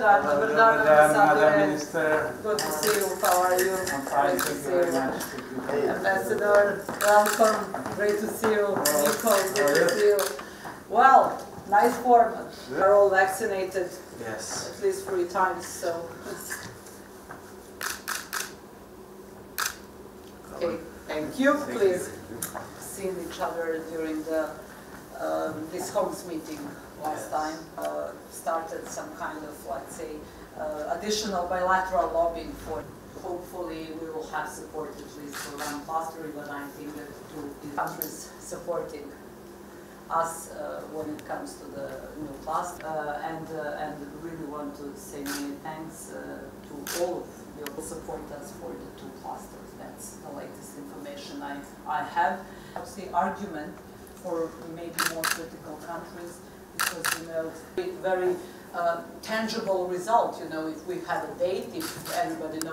Madam. Minister. Good to see you. How are you? I'm fine, thank see you very much. Ambassador, welcome. Great to see you. Nico, good to see you. Well, nice format. We're all vaccinated Yes. at least three times, so. Okay, thank you. Please. seen each other during the, um, this homes meeting last Yes. time. Uh, Started some kind of, let's say, uh, additional bilateral lobbying for, hopefully we will have support at least for one cluster, but I think that two countries supporting us uh, when it comes to the new cluster. Uh, And, uh, and really want to say many thanks uh, to all of you who support us for the two clusters. That's the latest information I, I have. What's the argument for maybe more critical countries? Because, you know, it's very uh, tangible result, you know, if we have a date, if everybody knows